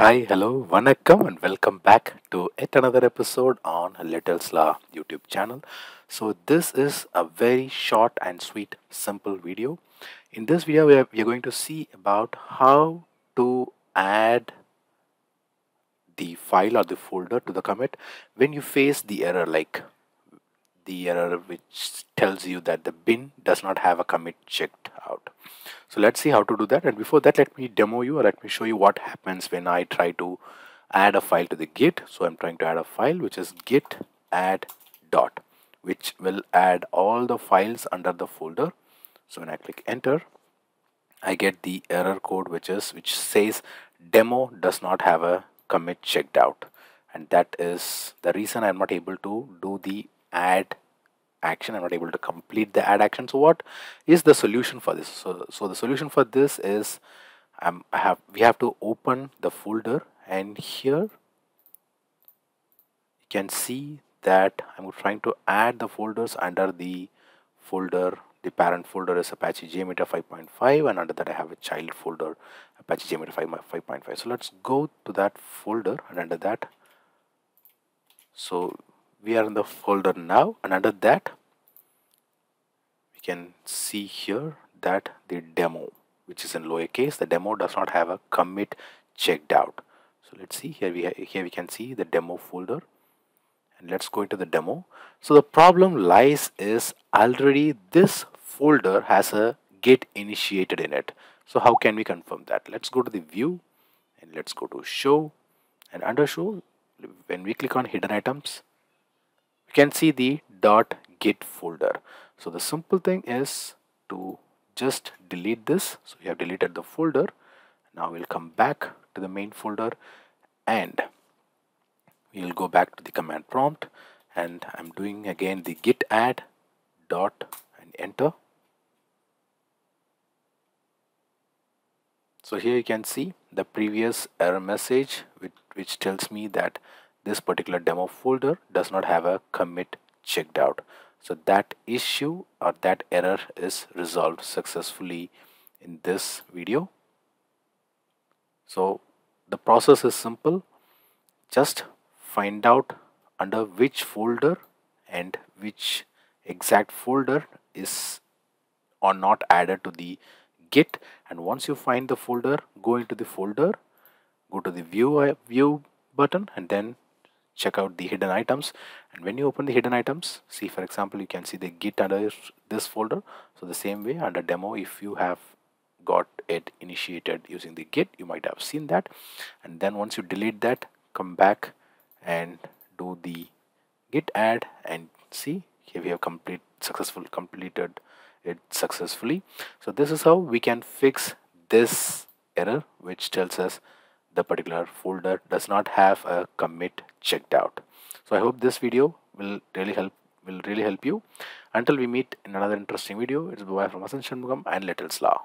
Hi, hello, vanakkam, and welcome back to yet another episode on Little's Law YouTube channel. So, this is a very short and sweet, simple video. In this video, we are, we are going to see about how to add the file or the folder to the commit when you face the error like the error which tells you that the bin does not have a commit checked out. So let's see how to do that. And before that, let me demo you or let me show you what happens when I try to add a file to the git. So I'm trying to add a file which is git add dot which will add all the files under the folder. So when I click enter, I get the error code which is which says demo does not have a commit checked out and that is the reason I'm not able to do the add action i'm not able to complete the add action. So what is the solution for this? So so the solution for this is um, I have we have to open the folder and here you can see that I'm trying to add the folders under the folder the parent folder is Apache JMeter 5.5 and under that I have a child folder Apache JMeter 5.5 so let's go to that folder and under that. So we are in the folder now and under that we can see here that the demo which is in lowercase. The demo does not have a commit checked out. So let's see. Here we here we can see the demo folder. And let's go into the demo. So the problem lies is already this folder has a git initiated in it. So how can we confirm that? Let's go to the view and let's go to show. And under show when we click on hidden items you can see the dot git folder. So the simple thing is to just delete this. So we have deleted the folder. Now we'll come back to the main folder and we'll go back to the command prompt. And I'm doing again the git add dot and enter. So here you can see the previous error message which, which tells me that this particular demo folder does not have a commit checked out. So that issue or that error is resolved successfully in this video. So the process is simple. Just find out under which folder and which exact folder is or not added to the git. And once you find the folder go into the folder go to the view uh, view button and then check out the hidden items. And when you open the hidden items see for example you can see the git under this folder. So the same way under demo if you have got it initiated using the git you might have seen that. And then once you delete that come back and do the git add and see here we have complete successful completed it successfully. So this is how we can fix this error which tells us the particular folder does not have a commit checked out. So i hope this video will really help will really help you. Until we meet in another interesting video it's Bye from Asan Shanmugam and Little's Law